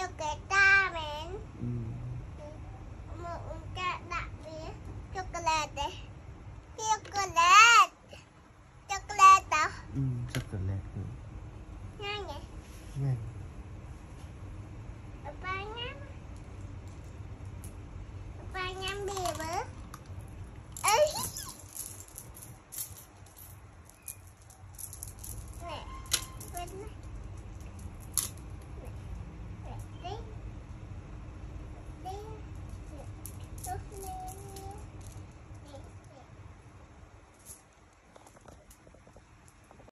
cho cái ta mến. Ừ. Một cái đặc biệt. Chocolate. Chocolate. Chocolate. Đó ừ chocolate. Nữa nhanh nhỉ? Nhanh. Ba nhắm ba nhắm bìm